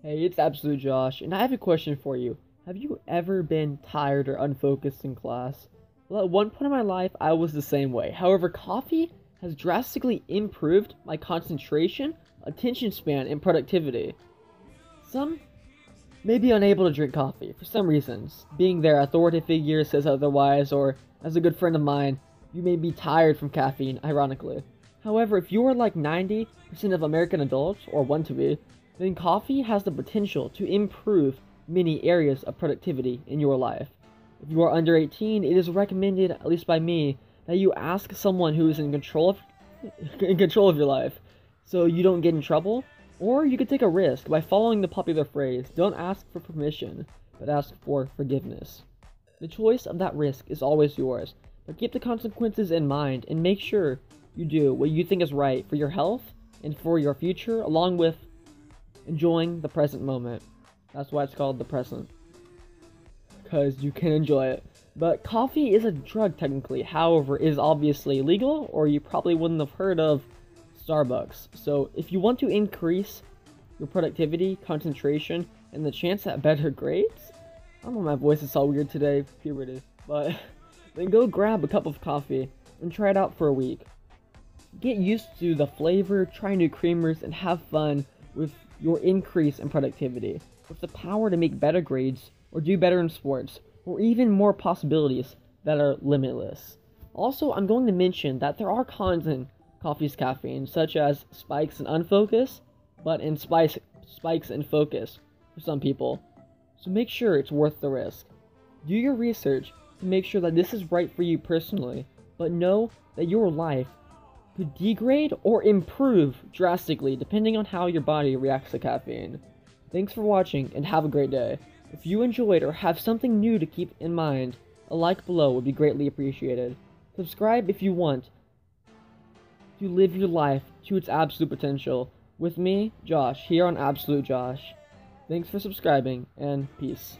Hey, it's Absolute Josh, and I have a question for you. Have you ever been tired or unfocused in class? Well, at one point in my life, I was the same way. However, coffee has drastically improved my concentration, attention span, and productivity. Some may be unable to drink coffee for some reasons. Being their authority figure says otherwise, or as a good friend of mine, you may be tired from caffeine, ironically. However, if you are like 90% of American adults, or want to be, then coffee has the potential to improve many areas of productivity in your life. If you are under 18, it is recommended, at least by me, that you ask someone who is in control of in control of your life so you don't get in trouble. Or you could take a risk by following the popular phrase, don't ask for permission, but ask for forgiveness. The choice of that risk is always yours, but keep the consequences in mind and make sure you do what you think is right for your health and for your future, along with enjoying the present moment. That's why it's called the present. Because you can enjoy it. But coffee is a drug, technically. However, is obviously legal, or you probably wouldn't have heard of Starbucks. So, if you want to increase your productivity, concentration, and the chance at better grades, I don't know, my voice is all weird today, puberty, but then go grab a cup of coffee and try it out for a week. Get used to the flavor, try new creamers, and have fun with your increase in productivity. With the power to make better grades, or do better in sports, or even more possibilities that are limitless. Also, I'm going to mention that there are cons in coffee's caffeine, such as spikes and unfocus, but in spice, spikes and focus for some people. So make sure it's worth the risk. Do your research to make sure that this is right for you personally, but know that your life degrade or improve drastically depending on how your body reacts to caffeine. Thanks for watching and have a great day. If you enjoyed or have something new to keep in mind, a like below would be greatly appreciated. Subscribe if you want to live your life to its absolute potential with me, Josh, here on Absolute Josh. Thanks for subscribing, and peace.